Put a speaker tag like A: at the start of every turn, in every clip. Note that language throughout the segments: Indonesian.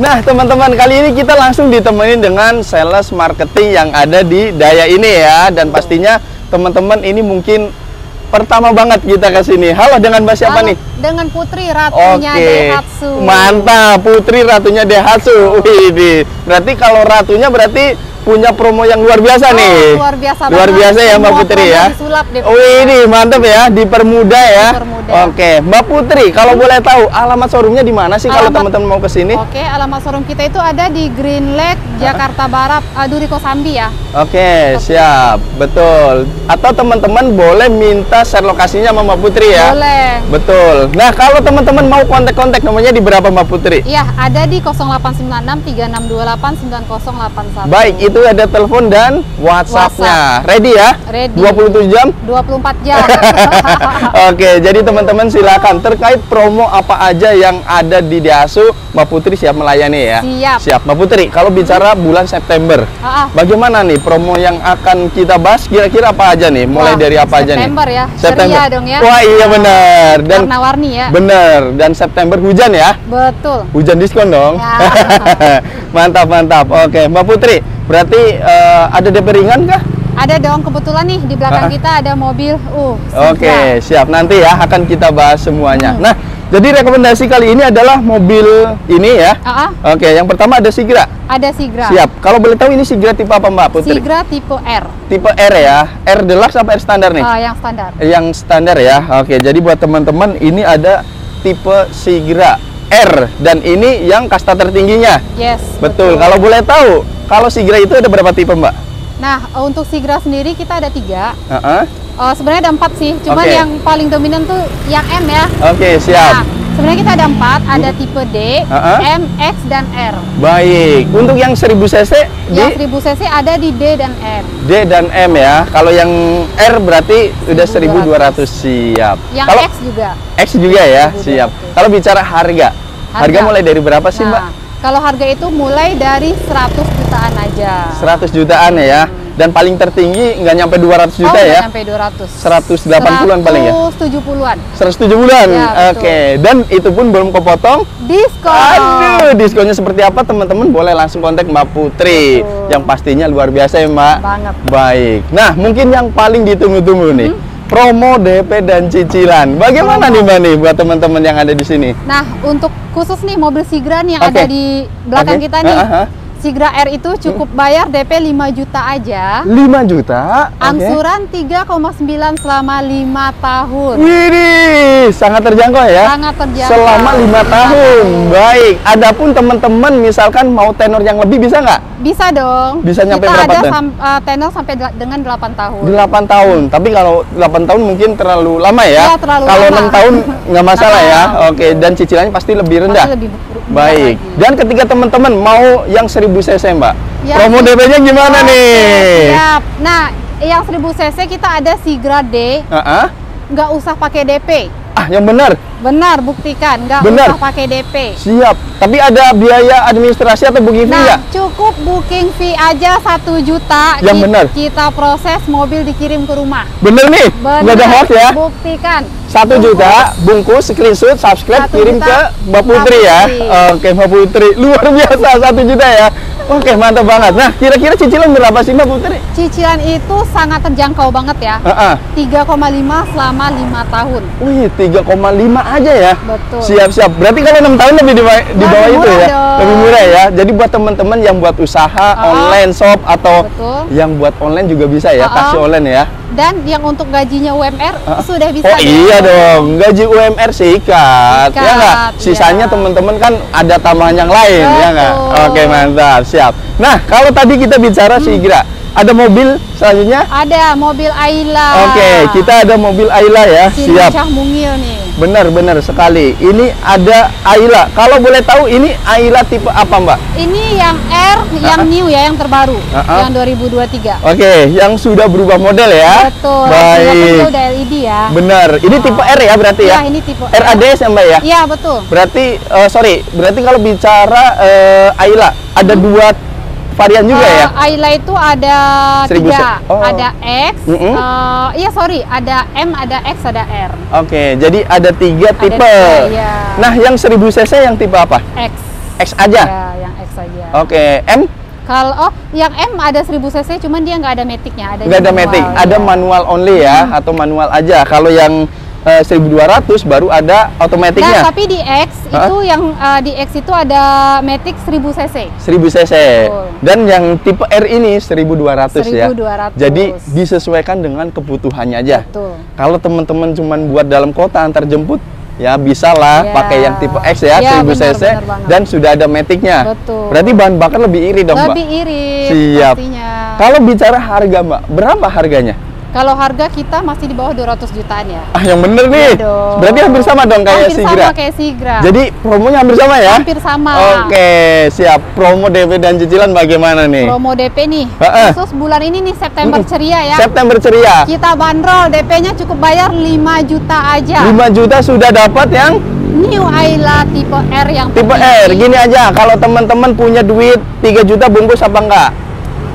A: Nah, teman-teman, kali ini kita langsung ditemenin dengan sales marketing yang ada di Daya ini ya. Dan pastinya teman-teman ini mungkin pertama banget kita ke sini. Halo, dengan Mbak siapa
B: Halo,
A: nih?
B: Dengan Putri Ratunya
A: Oke,
B: Daihatsu.
A: mantap. Putri Ratunya Daihatsu. Wih, berarti kalau ratunya berarti punya promo yang luar biasa
B: Oh,
A: nih.
B: luar biasa
A: Luar
B: banget.
A: biasa ya Mbak Putri ya.
B: disulap deh,
A: Oh ini mantap ya, dipermudah ya.
B: Dipermudah.
A: Oke, Mbak Putri, kalau boleh tahu alamat showroomnya di mana sih kalau
B: Alamat-
A: teman-teman mau ke sini?
B: Oke, alamat showroom kita itu ada di Green Lake, Jakarta Barat, uh, Duriko Sambi ya.
A: Oke, siap, betul. Atau teman-teman boleh minta share lokasinya sama Mbak Putri ya.
B: Boleh.
A: Betul. Nah, kalau teman-teman mau kontak-kontak nomornya di berapa Mbak Putri?
B: Iya, ada di 0896 3628 9081.
A: Baik, itu ada telepon dan WhatsApp-nya. Ready ya?
B: Ready.
A: 27 jam?
B: 24 jam.
A: Oke, jadi teman-teman silakan terkait promo apa aja yang ada di Diasu, Mbak Putri siap melayani ya.
B: Siap.
A: Siap, Mbak Putri. Kalau bicara bulan September,
B: Ah, ah.
A: bagaimana nih promo yang akan kita bahas? Kira-kira apa aja nih? Mulai
B: Wah,
A: dari apa aja nih?
B: September ya. Ceria dong ya.
A: Wah iya benar. Dan
B: Warna-warni ya.
A: benar. Dan September hujan ya.
B: Betul.
A: Hujan diskon dong.
B: Ya.
A: mantap mantap. Oke, Mbak Putri. Berarti eh, ada DP ringan kah?
B: Ada dong kebetulan nih di belakang
A: ah.
B: kita ada mobil. Uh,
A: Oke,
B: Sigra.
A: siap. Nanti ya akan kita bahas semuanya.
B: Hmm.
A: Nah, jadi rekomendasi kali ini adalah mobil ini ya.
B: Ah,
A: Oke, yang pertama ada Sigra.
B: ada Sigra.
A: Siap. Kalau boleh tahu ini Sigra tipe apa Mbak Putri?
B: Sigra tipe R.
A: Tipe R ya. R deluxe apa R standar nih?
B: Ah, yang standar.
A: Yang standar ya. Oke, jadi buat teman-teman ini ada tipe Sigra R dan ini yang kasta tertingginya.
B: Yes.
A: Betul. Kalau boleh tahu, kalau Sigra itu ada berapa tipe Mbak?
B: Nah, untuk Sigra sendiri kita ada tiga.
A: Heeh.
B: Eh, sebenarnya ada empat sih. Cuman
A: Oke.
B: yang paling dominan tuh yang M ya.
A: Oke, siap.
B: Nah, sebenarnya kita ada empat. Ada tipe D,
A: Ah, ah.
B: M, X, dan R.
A: Baik. Untuk yang 1000 cc di
B: Yang 1000 cc ada di D dan M.
A: D dan M ya. Kalau yang R berarti udah 1200
B: 1200.
A: siap.
B: Yang
A: Kalau
B: X juga.
A: X juga ya,
B: 1200.
A: siap. Kalau bicara harga, harga,
B: Harga.
A: mulai dari berapa sih, Mbak?
B: Kalau harga itu mulai dari 100 jutaan aja.
A: 100 jutaan ya. Dan paling tertinggi nggak nyampe 200
B: oh,
A: juta
B: nggak
A: ya.
B: sampai 200.
A: 180-an paling ya.
B: 170-an.
A: 107 bulan.
B: Ya, betul.
A: Oke. Dan itu pun belum kepotong.
B: Diskon.
A: Aduh, diskonnya seperti apa teman-teman boleh langsung kontak Mbak Putri.
B: Betul.
A: Yang pastinya luar biasa ya, Mbak.
B: Banget.
A: Baik. Nah, mungkin yang paling ditunggu-tunggu nih. Promo DP dan cicilan. Bagaimana?
B: Promo.
A: nih Mbak nih buat teman-teman yang ada di sini?
B: Nah, untuk khusus nih mobil Sigra nih yang
A: Oke.
B: ada di belakang
A: Oke.
B: kita nih.
A: Ah, ah.
B: Sigra R itu cukup bayar DP 5 juta aja.
A: 5 juta.
B: Angsuran 3,9 selama 5 tahun.
A: Widih, sangat terjangkau ya.
B: Sangat terjangkau.
A: Selama lima
B: Lima
A: tahun. Baik. Adapun teman-teman misalkan mau tenor yang lebih bisa nggak?
B: Bisa dong.
A: Bisa nyampe
B: Kita
A: berapa
B: ada sam- eh, tenor sampai dengan 8 tahun.
A: 8 tahun. Tapi kalau 8 tahun mungkin terlalu lama ya.
B: Iya, terlalu
A: kalau
B: lama.
A: 6 tahun nggak masalah ya.
B: Ah.
A: Oke, dan cicilannya pasti lebih rendah.
B: Pasti lebih rendah
A: Baik.
B: lagi.
A: Dan ketika teman-teman mau yang 1000 cc, Mbak.
B: Ya.
A: Promo DP-nya gimana nih?
B: Siap. Nah, yang 1000 cc kita ada Sigra D,
A: Ah, ah.
B: nggak usah pakai DP.
A: Ah, yang benar.
B: Benar, buktikan. Nggak
A: Benar.
B: usah pakai DP.
A: Siap. Tapi ada biaya administrasi atau booking fee
B: Nah,
A: nggak?
B: cukup booking fee aja 1 juta.
A: Yang
B: Ki-
A: benar.
B: Kita proses mobil dikirim ke rumah.
A: Bener nih.
B: Benar.
A: Nggak ada hoax ya.
B: Buktikan.
A: Satu juta, bungkus, screenshot, subscribe, kirim ke Mbak Putri
B: Mbak
A: ya.
B: Putri.
A: Oke, Mbak Putri. Luar biasa, satu juta ya. Oke, mantap banget. Nah, kira-kira cicilan berapa sih Mbak Putri?
B: Cicilan itu sangat terjangkau banget ya.
A: Heeh.
B: 3,5 selama 5 tahun.
A: Wih, 3,5 aja ya.
B: Betul.
A: Siap-siap. Berarti kalau 6 tahun lebih di, ba- di bawah itu ya.
B: dong.
A: Lebih murah ya. Jadi buat teman-teman yang buat usaha
B: Ah.
A: online shop atau
B: Betul.
A: yang buat online juga bisa ya,
B: Ah.
A: taksi online ya.
B: Dan yang untuk gajinya UMR
A: Ah.
B: sudah bisa.
A: Oh iya dong, gaji UMR sikat, ya
B: Sikat,
A: nggak? Sisanya
B: iya.
A: teman-teman kan ada tambahan yang lain, ya nggak?
B: Betul.
A: Oke mantap, siap. Nah kalau tadi kita bicara
B: Hmm.
A: Sigra, ada mobil selanjutnya?
B: Ada mobil Ayla.
A: Oke, kita ada mobil Ayla ya,
B: Sini
A: siap.
B: Cah Mungil nih.
A: Benar-benar sekali. Ini ada Ayla. Kalau boleh tahu ini Ayla tipe apa Mbak?
B: Ini yang R, yang
A: Ah.
B: new ya, yang terbaru,
A: Ah, ah.
B: yang 2023.
A: Oke, yang sudah berubah model ya?
B: Betul.
A: Baik.
B: Ini udah LED ya.
A: Benar. Ini tipe R ya berarti ya?
B: Ya, ini tipe R.
A: RADS ya Mbak ya?
B: Iya, betul.
A: Berarti eh, sorry, berarti kalau bicara eh, Ayla ada dua varian juga
B: Eh,
A: ya?
B: Ayla itu ada
A: Seribu
B: tiga,
A: se- oh.
B: ada X,
A: Mm-mm.
B: eh, iya sorry, ada M, ada X, ada R.
A: Oke, jadi ada tiga
B: Ada
A: tipe.
B: tiga, iya.
A: Nah, yang 1000 cc yang tipe apa?
B: X.
A: X aja.
B: Ya, yang X saja.
A: Oke, M
B: Kalau oh, yang M ada 1000 cc, cuman dia nggak ada maticnya, ada
A: nggak ada matic, ada manual only ya atau manual aja. Kalau yang eh, 1200 baru ada
B: Nah,
A: otomatiknya.
B: tapi di X
A: Hah?
B: itu yang eh, di X itu ada matic 1000 cc.
A: 1000 cc
B: Betul.
A: dan yang tipe R ini 1200 ya.
B: 1200.
A: Jadi disesuaikan dengan kebutuhannya aja.
B: Betul.
A: Kalau teman-teman cuman buat dalam kota antar jemput ya bisa lah
B: Ya.
A: pakai yang tipe X ya,
B: Ya,
A: 1000
B: benar,
A: cc
B: benar banget.
A: dan sudah ada maticnya.
B: Betul.
A: Berarti bahan bakar lebih iri dong,
B: Lebih
A: Mbak.
B: irit
A: Siap.
B: pastinya.
A: Kalau bicara harga, Mbak, berapa harganya?
B: Kalau harga kita masih di bawah 200 jutaan ya.
A: Ah, yang bener nih.
B: Iya.
A: Berarti hampir sama dong kayak
B: hampir
A: Sigra.
B: sama kayak Sigra.
A: Jadi promonya hampir sama ya?
B: hampir sama.
A: Oke, siap. Promo DP dan cicilan bagaimana nih?
B: Promo DP nih.
A: Heeh.
B: Khusus bulan ini nih September ceria ya.
A: September ceria.
B: Kita bandrol DP-nya cukup bayar 5 juta aja.
A: 5 juta sudah dapat yang
B: New Ayla tipe R yang
A: tipe. R. Gini aja, kalau teman-teman punya duit 3 juta bungkus apa enggak?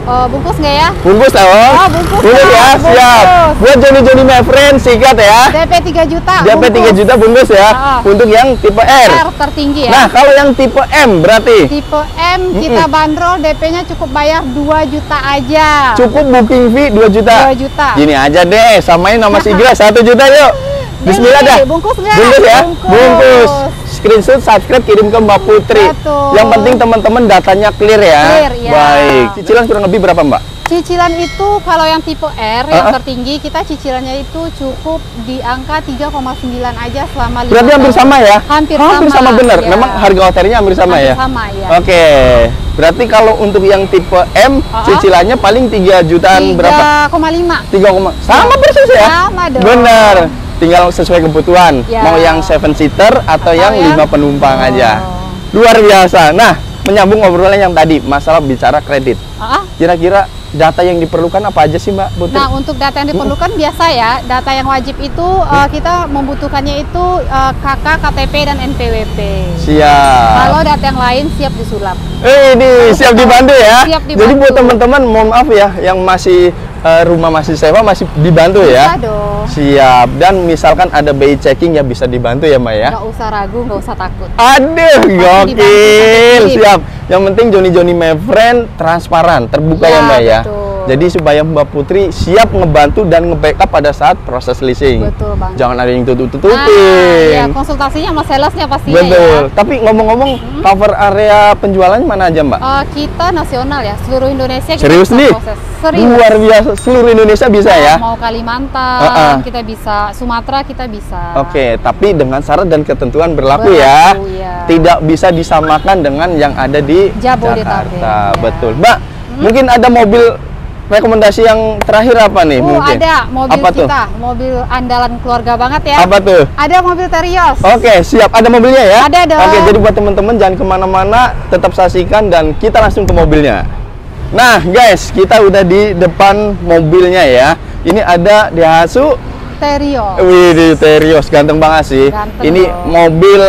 B: Oh, bungkus nggak ya?
A: Bungkus lah, oh.
B: Oh, bungkus
A: Bungkus
B: ya, bungkus.
A: siap. Buat Joni Joni my friend sikat ya.
B: DP 3 juta.
A: DP 3
B: bungkus.
A: juta bungkus ya.
B: Ah.
A: Untuk yang tipe R.
B: R tertinggi ya.
A: Nah, kalau yang tipe M berarti
B: Tipe M kita bandrol DP-nya cukup bayar 2 juta aja.
A: cukup booking fee 2 juta.
B: 2 juta.
A: Gini aja deh, samain nama Sigra 1 juta yuk. Bismillah dah.
B: bungkus nggak?
A: Bungkus ya.
B: Bungkus.
A: Bungkus. Screenshot, subscribe, kirim ke Mbak Putri.
B: Betul.
A: Yang penting teman-teman datanya clear ya.
B: Clear, ya.
A: Baik. Cicilan kurang lebih berapa, Mbak?
B: Cicilan itu kalau yang tipe R yang
A: Ah, ah.
B: tertinggi kita cicilannya itu cukup di angka 3,9 aja selama lima
A: Berarti hampir
B: tahun.
A: sama ya?
B: Hampir,
A: Hampir sama, bener.
B: ya.
A: Memang harga hotelnya hampir sama
B: Hampir
A: ya?
B: sama ya.
A: Oke. Berarti kalau untuk yang tipe M, cicilannya paling 3 jutaan berapa?
B: 3,5.
A: 3, sama persis ya?
B: Sama dong.
A: Bener. Tinggal sesuai kebutuhan.
B: Ya.
A: Mau yang seven seater atau,
B: Atau
A: yang
B: yang-
A: lima penumpang
B: Oh.
A: aja. Luar biasa. Nah, menyambung obrolan yang tadi, masalah bicara kredit. Kira-kira data yang diperlukan apa aja sih, Mbak Putri?
B: Nah, untuk data yang diperlukan biasa ya, data yang wajib itu uh, kita membutuhkannya itu uh, KK, KTP dan NPWP.
A: Siap.
B: Kalau data yang lain siap disulap.
A: Eh, ini siap dibantu ya.
B: Siap
A: Jadi
B: dibantu.
A: buat teman-teman, mohon maaf ya, yang masih eh, rumah masih sewa masih dibantu ya.
B: Bisa dong.
A: Siap. Dan misalkan ada BI checking ya bisa dibantu ya, Mbak ya.
B: Nggak usah ragu, nggak usah takut.
A: Aduh, gokil. Siap. Yang penting Joni Joni my friend transparan, terbuka ya,
B: Ya,
A: Mbak ya.
B: betul.
A: Jadi supaya Mbak Putri siap ngebantu dan nge-backup pada saat proses leasing.
B: Betul banget.
A: Jangan ada yang
B: Nah,
A: tutup-tutupin.
B: ya konsultasinya sama salesnya pastinya
A: Betul.
B: ya.
A: Tapi ngomong-ngomong, cover area penjualannya mana aja, Mbak?
B: Eh, kita nasional ya, seluruh Indonesia kita
A: Serius nih?
B: proses. Serius.
A: Luar biasa, seluruh Indonesia bisa ya?
B: Mau Kalimantan,
A: Uh-uh.
B: kita bisa, Sumatera kita bisa.
A: Oke, tapi dengan syarat dan ketentuan berlaku, ya.
B: Berlaku, ya.
A: Tidak bisa disamakan dengan yang ada di
B: Jabodetabek,
A: Jakarta.
B: ya.
A: Betul. Mbak, mungkin ada mobil rekomendasi yang terakhir apa nih
B: Oh,
A: mungkin?
B: ada mobil
A: Apa tuh?
B: kita, mobil andalan keluarga banget ya.
A: Apa tuh?
B: Ada mobil Terios.
A: Oke, siap. Ada mobilnya ya?
B: Ada dong.
A: Oke, jadi buat teman-teman jangan ke mana-mana, tetap saksikan dan kita langsung ke mobilnya. Nah, guys, kita udah di depan mobilnya ya. Ini ada Daihatsu
B: Terios.
A: Wih, di Terios ganteng banget sih.
B: Ganteng
A: Ini mobil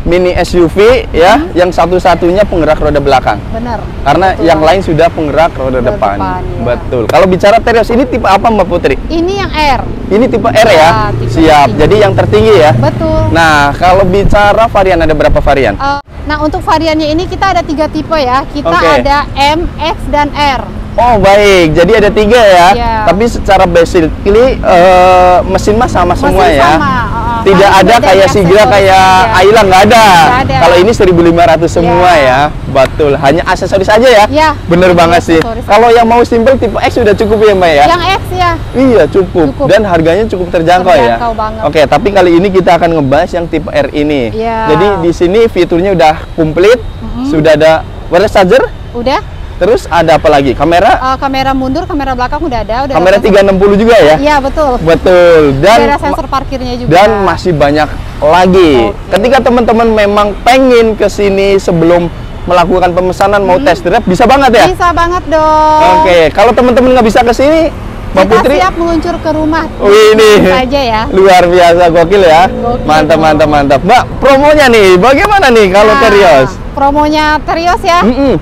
A: mini SUV ya, yang satu-satunya penggerak roda belakang.
B: Bener.
A: Karena
B: Betul
A: yang lain sudah penggerak roda
B: Roda
A: depan.
B: depan, ya.
A: Betul. Kalau bicara Terios ini tipe apa Mbak Putri?
B: Ini yang R.
A: Ini tipe R ya.
B: Ya, tipe
A: Siap.
B: tertinggi.
A: Jadi yang tertinggi ya.
B: Betul.
A: Nah, kalau bicara varian ada berapa varian?
B: Eh, nah untuk variannya ini kita ada tiga tipe ya. Kita
A: Oke.
B: ada M, X, dan R.
A: Oh baik, jadi ada tiga ya.
B: Iya.
A: Tapi secara basically eh, mesin mah sama semua
B: Mesin
A: ya.
B: sama, uh,
A: Tidak
B: paling
A: ada kayak Sigra kayak
B: aja.
A: Ayla nggak ada.
B: Ada.
A: Kalau ini 1.500 semua
B: Iya.
A: ya. Betul, hanya aksesoris aja ya.
B: Iya,
A: Bener banget sih. Kalau yang mau simple tipe X sudah cukup ya Mbak ya.
B: Yang X ya.
A: Iya cukup.
B: Cukup.
A: dan harganya cukup terjangkau, ya.
B: Terjangkau banget.
A: Oke, tapi kali ini kita akan ngebahas yang tipe R ini.
B: Iya.
A: Jadi di sini fiturnya udah komplit, sudah ada wireless charger,
B: Udah.
A: Terus ada apa lagi? Kamera,
B: Eh, kamera mundur, kamera belakang udah ada. Udah
A: kamera
B: ada
A: 360 juga ya.
B: Iya betul.
A: Betul. Dan
B: ada sensor parkirnya juga.
A: dan masih banyak lagi.
B: Oke.
A: Ketika teman-teman memang pengen ke sini sebelum melakukan pemesanan mau test drive bisa banget ya.
B: bisa banget dong.
A: Oke, kalau teman-teman nggak bisa ke sini, Mbak
B: Kita
A: Putri
B: siap meluncur ke rumah.
A: Wih, ini
B: saja ya.
A: luar biasa gokil ya.
B: Gokil
A: mantap,
B: dong.
A: mantap, mantap. Mbak, promonya nih bagaimana nih kalau
B: Nah,
A: Terios?
B: Promonya Terios ya.
A: Mm-mm.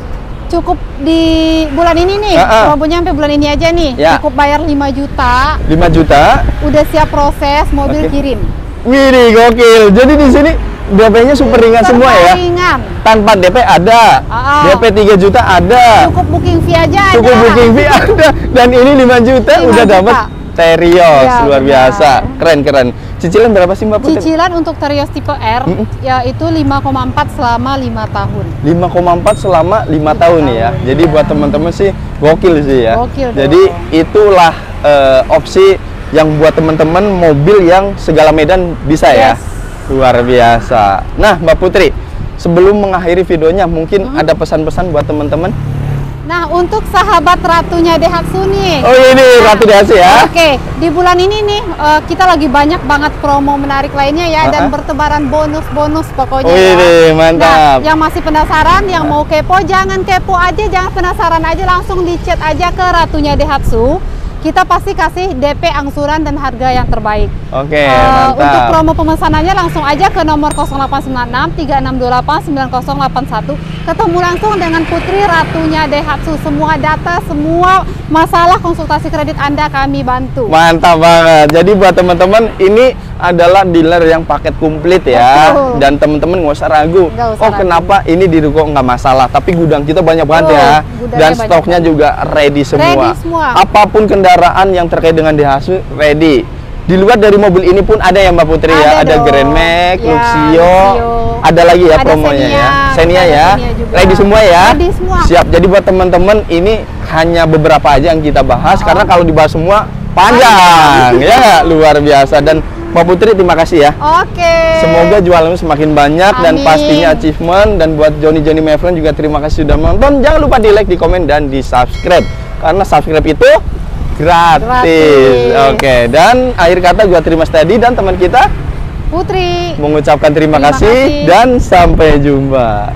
B: Cukup di bulan ini nih.
A: Ah, ah.
B: Promonya sampai bulan ini aja nih.
A: Ya.
B: Cukup bayar 5 juta,
A: 5 juta.
B: udah siap proses mobil
A: Oke.
B: kirim.
A: Wih, gokil. Jadi di sini DP-nya super ringan semua
B: Serba
A: ya.
B: ringan.
A: Tanpa DP ada.
B: Ah.
A: DP 3 juta ada.
B: Cukup booking fee aja
A: Cukup
B: ada.
A: booking fee ada. Dan ini 5 juta
B: 5
A: udah dapat Terios
B: Iya,
A: luar
B: benar.
A: biasa. Keren keren. Cicilan berapa sih Mbak Putri?
B: Cicilan untuk Terios tipe R
A: Mm-mm.
B: yaitu 5,4 selama 5 tahun.
A: 5,4 selama 5 tahun nih ya.
B: tahun,
A: Jadi
B: iya.
A: buat teman-teman sih gokil sih ya.
B: Gokil dong.
A: Jadi itulah eh, opsi yang buat teman-teman mobil yang segala medan bisa ya.
B: Yes.
A: Luar biasa. Nah, Mbak Putri, sebelum mengakhiri videonya mungkin
B: Hmm.
A: ada pesan-pesan buat teman-teman.
B: Nah, untuk sahabat ratunya Daihatsu nih.
A: Oh, ini Ratu Dasi ya.
B: Oke, di bulan ini nih eh, kita lagi banyak banget promo menarik lainnya ya dan
A: Ah-ah.
B: bertebaran bonus-bonus pokoknya
A: Oh,
B: ya.
A: ini mantap.
B: Nah, yang masih penasaran, yang mau kepo jangan kepo aja, jangan penasaran aja langsung di chat aja ke ratunya Daihatsu. Kita pasti kasih DP angsuran dan harga yang terbaik.
A: Oke,
B: Eh,
A: mantap.
B: untuk promo pemesanannya langsung aja ke nomor 0896 3628 9081. Ketemu langsung dengan Putri Ratunya Daihatsu. Semua data, semua masalah konsultasi kredit Anda kami bantu.
A: Mantap banget. Jadi buat teman-teman ini adalah dealer yang paket komplit ya.
B: Betul.
A: Dan teman-teman nggak usah ragu.
B: Nggak usah
A: oh
B: ragu.
A: kenapa ini di ruko nggak masalah, tapi gudang kita banyak banget
B: Oh,
A: ya. Dan
B: banyak
A: stoknya juga ready semua.
B: Ready semua.
A: Apa pun kendaraan yang terkait dengan Daihatsu ready. Di luar dari mobil ini pun ada ya Mbak Putri ya.
B: Ada
A: Ada
B: dong.
A: Grand Max,
B: Ya,
A: Luxio.
B: Luxio.
A: Ada lagi ya
B: Ada
A: promonya
B: Xenia,
A: ya. Xenia ya.
B: Xenia.
A: Ready semua ya.
B: Ready semua.
A: Siap. Jadi buat teman-teman ini hanya beberapa aja yang kita bahas
B: Oh.
A: karena kalau dibahas semua panjang ya luar biasa dan Mbak Putri terima kasih ya.
B: Oke.
A: Semoga jualanmu semakin banyak dan
B: Amin.
A: pastinya achievement dan buat Joni Joni Mevlan juga terima kasih sudah menonton. Jangan lupa di like, di komen dan di subscribe karena subscribe itu gratis.
B: Gratis.
A: Oke, dan akhir kata gua terima Steady dan teman kita
B: Putri.
A: mengucapkan terima,
B: Terima
A: kasih
B: kasih.
A: dan sampai jumpa.